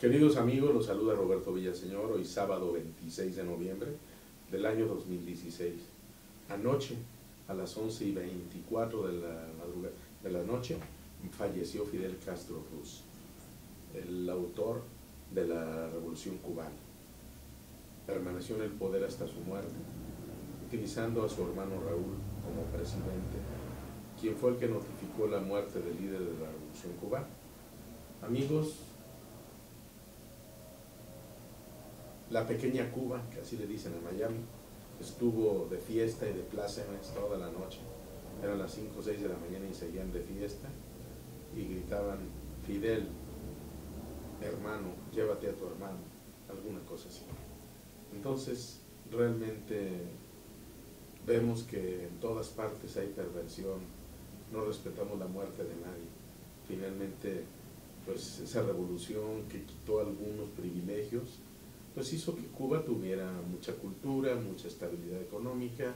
Queridos amigos, los saluda Roberto Villaseñor, hoy sábado 26 de noviembre del año 2016. Anoche, a las 11 y 24 de la, de la noche, falleció Fidel Castro Ruz, el autor de la Revolución Cubana. Permaneció en el poder hasta su muerte, utilizando a su hermano Raúl como presidente, quien fue el que notificó la muerte del líder de la Revolución Cubana. Amigos, la pequeña Cuba, que así le dicen a Miami, estuvo de fiesta y de plácemes toda la noche. Eran las 5 o 6 de la mañana y seguían de fiesta y gritaban, Fidel, hermano, llévate a tu hermano, alguna cosa así. Entonces, realmente vemos que en todas partes hay perversión, no respetamos la muerte de nadie. Finalmente, pues esa revolución que quitó algunos privilegios, pues hizo que Cuba tuviera mucha cultura, mucha estabilidad económica.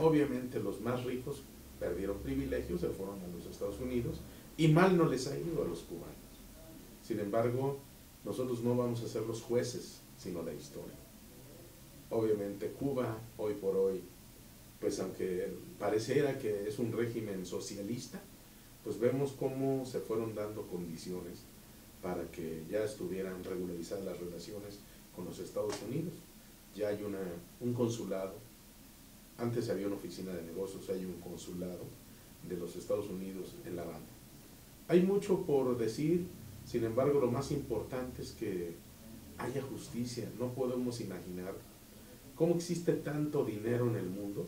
Obviamente los más ricos perdieron privilegios, se fueron a los Estados Unidos y mal no les ha ido a los cubanos. Sin embargo, nosotros no vamos a ser los jueces, sino la historia. Obviamente Cuba, hoy por hoy, pues aunque pareciera que es un régimen socialista, pues vemos cómo se fueron dando condiciones para que ya estuvieran regularizadas las relaciones con los Estados Unidos. Ya hay un consulado, antes había una oficina de negocios, hay un consulado de los Estados Unidos en La Habana. Hay mucho por decir, sin embargo lo más importante es que haya justicia. No podemos imaginar cómo existe tanto dinero en el mundo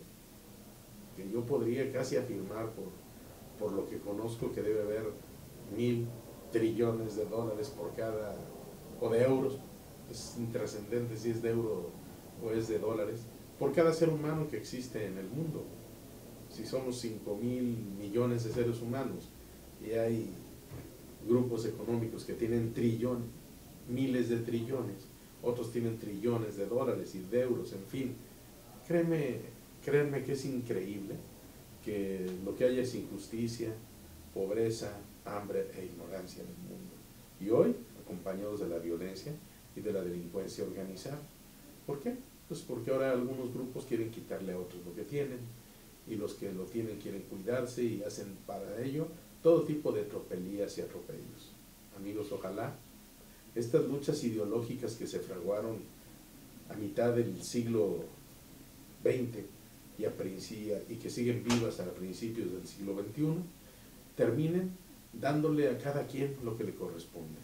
que yo podría casi afirmar por, por lo que conozco que debe haber mil trillones de dólares por cada, o de euros, es intrascendente si es de euro o es de dólares, por cada ser humano que existe en el mundo. Si somos 5 mil millones de seres humanos y hay grupos económicos que tienen trillón, miles de trillones, otros tienen trillones de dólares y de euros, en fin, créeme, créanme que es increíble que lo que haya es injusticia, pobreza, hambre e ignorancia en el mundo. Y hoy, acompañados de la violencia y de la delincuencia organizada. ¿Por qué? Pues porque ahora algunos grupos quieren quitarle a otros lo que tienen y los que lo tienen quieren cuidarse y hacen para ello todo tipo de tropelías y atropellos. Amigos, ojalá estas luchas ideológicas que se fraguaron a mitad del siglo XX y, y que siguen vivas a principios del siglo XXI, terminen dándole a cada quien lo que le corresponde,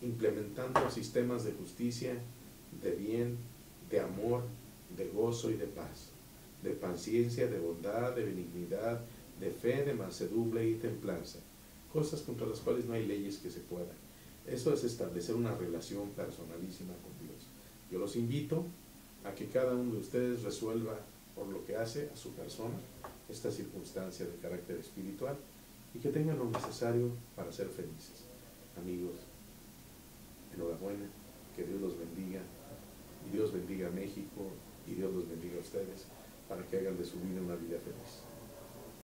implementando sistemas de justicia, de bien, de amor, de gozo y de paz, de paciencia, de bondad, de benignidad, de fe, de mansedumbre y templanza, cosas contra las cuales no hay leyes que se puedan. Eso es establecer una relación personalísima con Dios. Yo los invito a que cada uno de ustedes resuelva por lo que hace a su persona esta circunstancia de carácter espiritual y que tengan lo necesario para ser felices. Amigos, enhorabuena, que Dios los bendiga, y Dios bendiga a México, y Dios los bendiga a ustedes, para que hagan de su vida una vida feliz.